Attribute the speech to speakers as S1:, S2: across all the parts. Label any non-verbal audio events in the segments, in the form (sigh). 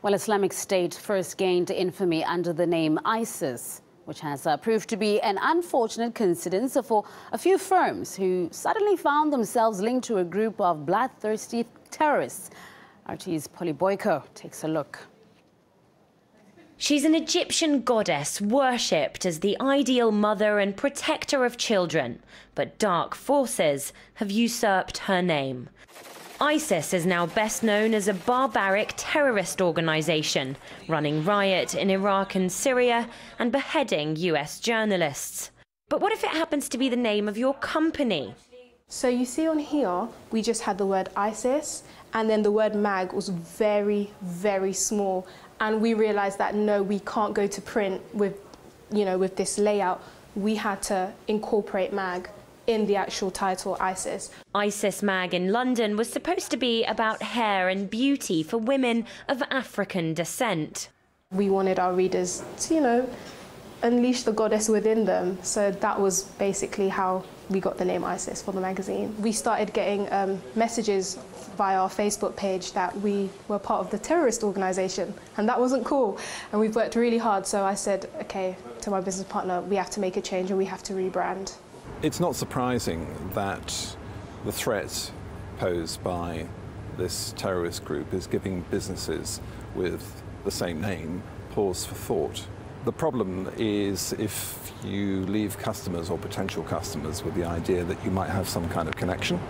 S1: Well, Islamic State first gained infamy under the name ISIS, which has uh, proved to be an unfortunate coincidence for a few firms who suddenly found themselves linked to a group of bloodthirsty terrorists. RT's Polly Boyko takes a look.
S2: She's an Egyptian goddess worshipped as the ideal mother and protector of children, but dark forces have usurped her name. ISIS is now best known as a barbaric terrorist organization, running riot in Iraq and Syria and beheading US journalists. But what if it happens to be the name of your company?
S3: So you see on here, we just had the word ISIS, and then the word mag was very, very small. And we realized that no, we can't go to print with, you know, with this layout. We had to incorporate mag in the actual title, ISIS.
S2: ISIS Mag in London was supposed to be about hair and beauty for women of African descent.
S3: We wanted our readers to, you know, unleash the goddess within them. So that was basically how we got the name ISIS for the magazine. We started getting um, messages via our Facebook page that we were part of the terrorist organization, and that wasn't cool. And we've worked really hard, so I said, okay, to my business partner, we have to make a change and we have to rebrand.
S4: It's not surprising that the threat posed by this terrorist group is giving businesses with the same name pause for thought. The problem is if you leave customers or potential customers with the idea that you might have some kind of connection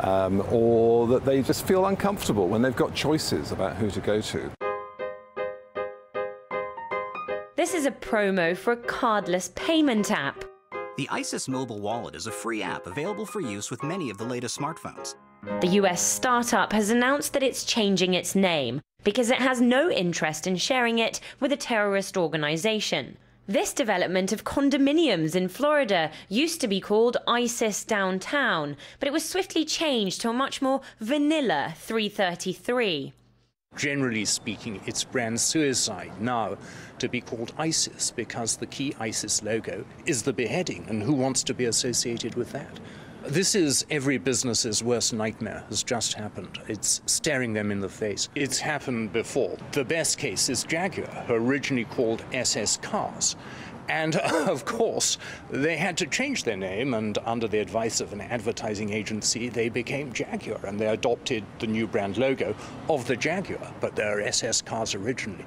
S4: um, or that they just feel uncomfortable when they've got choices about who to go to.
S2: This is a promo for a cardless payment app.
S5: The ISIS mobile wallet is a free app available for use with many of the latest smartphones.
S2: The US startup has announced that it's changing its name because it has no interest in sharing it with a terrorist organization. This development of condominiums in Florida used to be called ISIS Downtown, but it was swiftly changed to a much more vanilla 333.
S6: Generally speaking, it's brand suicide now to be called ISIS because the key ISIS logo is the beheading, and who wants to be associated with that? This is every business's worst nightmare has just happened. It's staring them in the face. It's happened before. The best case is Jaguar, originally called SS Cars. And (laughs) of course, they had to change their name, and under the advice of an advertising agency, they became Jaguar and they adopted the new brand logo of the Jaguar, but they're SS cars originally.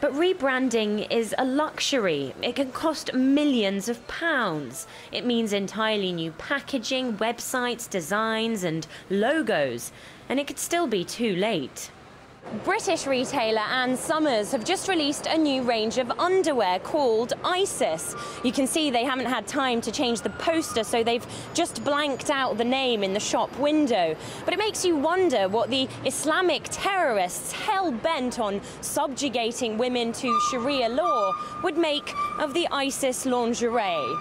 S2: But rebranding is a luxury. It can cost millions of pounds. It means entirely new packaging, websites, designs, and logos. And it could still be too late. British retailer Ann Summers have just released a new range of underwear called ISIS. You can see they haven't had time to change the poster, so they've just blanked out the name in the shop window. But it makes you wonder what the Islamic terrorists hell bent on subjugating women to Sharia law would make of the ISIS lingerie.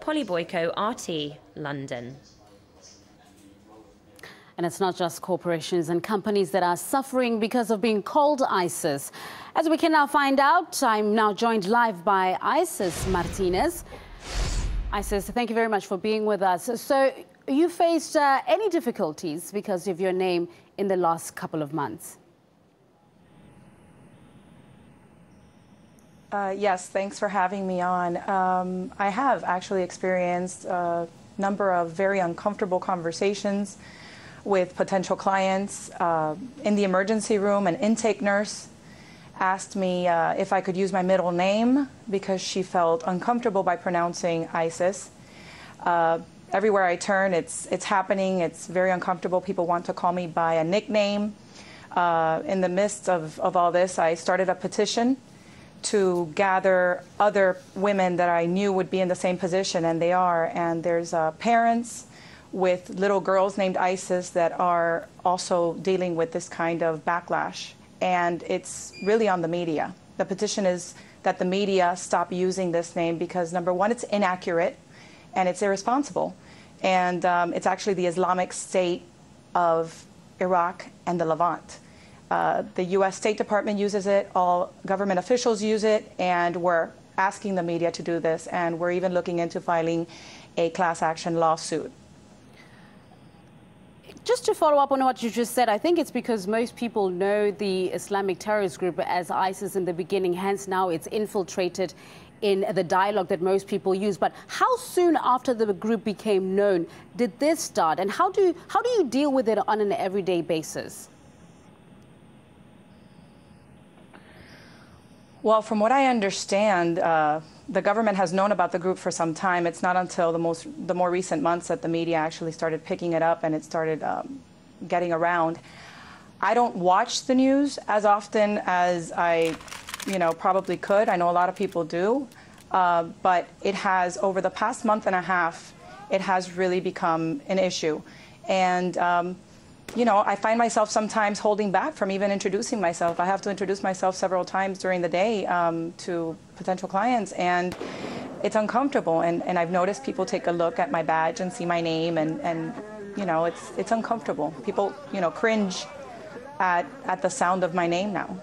S2: Polly Boyko, RT, London.
S1: And it's not just corporations and companies that are suffering because of being called ISIS. As we can now find out, I'm now joined live by Isis Martinez. Isis, thank you very much for being with us. So, you faced uh, any difficulties because of your name in the last couple of months?
S7: Uh, yes, thanks for having me on. Um, I have actually experienced a number of very uncomfortable conversations with potential clients. Uh, in the emergency room, an intake nurse asked me uh, if I could use my middle name because she felt uncomfortable by pronouncing ISIS. Uh, everywhere I turn, it's, it's happening. It's very uncomfortable. People want to call me by a nickname. Uh, in the midst of, of all this, I started a petition to gather other women that I knew would be in the same position, and they are. And there's uh, parents, with little girls named Isis that are also dealing with this kind of backlash. And it's really on the media. The petition is that the media stop using this name because, number one, it's inaccurate and it's irresponsible. And um, it's actually the Islamic State of Iraq and the Levant. Uh, the U.S. State Department uses it, all government officials use it, and we're asking the media to do this. And we're even looking into filing a class action lawsuit
S1: just to follow up on what you just said, I think it's because most people know the Islamic terrorist group as ISIS in the beginning, hence now it's infiltrated in the dialogue that most people use. But how soon after the group became known did this start, and how do, how do you deal with it on an everyday basis?
S7: Well, from what I understand, uh, the government has known about the group for some time. It's not until the most the more recent months that the media actually started picking it up and it started um, getting around. I don't watch the news as often as I, you know, probably could. I know a lot of people do, uh, but it has over the past month and a half, it has really become an issue, and. Um, you know, I find myself sometimes holding back from even introducing myself. I have to introduce myself several times during the day um, to potential clients, and it's uncomfortable. And, and I've noticed people take a look at my badge and see my name, and, and you know, it's, it's uncomfortable. People, you know, cringe at, at the sound of my name now.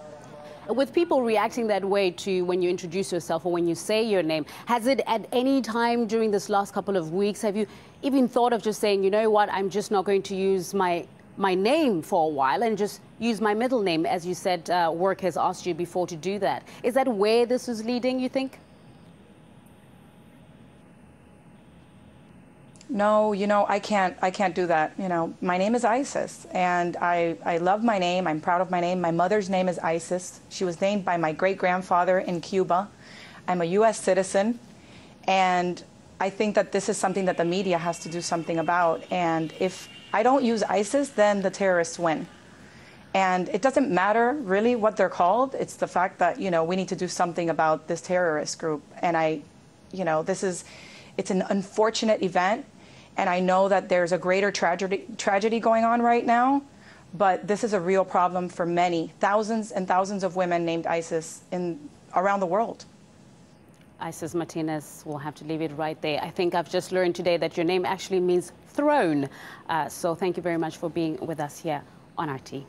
S1: With people reacting that way to when you introduce yourself or when you say your name, has it at any time during this last couple of weeks, have you even thought of just saying, you know what, I'm just not going to use my my name for a while and just use my middle name, as you said, uh, work has asked you before to do that. Is that where this is leading, you think?
S7: No, you know, I can't I can't do that. You know, my name is Isis and I, I love my name. I'm proud of my name. My mother's name is Isis. She was named by my great grandfather in Cuba. I'm a US citizen and I think that this is something that the media has to do something about. And if I don't use ISIS, then the terrorists win. And it doesn't matter really what they're called. It's the fact that, you know, we need to do something about this terrorist group. And I, you know, this is, it's an unfortunate event. And I know that there's a greater tragedy, tragedy going on right now. But this is a real problem for many, thousands and thousands of women named ISIS in, around the world.
S1: Isis Martinez, we'll have to leave it right there. I think I've just learned today that your name actually means throne. Uh, so thank you very much for being with us here on RT.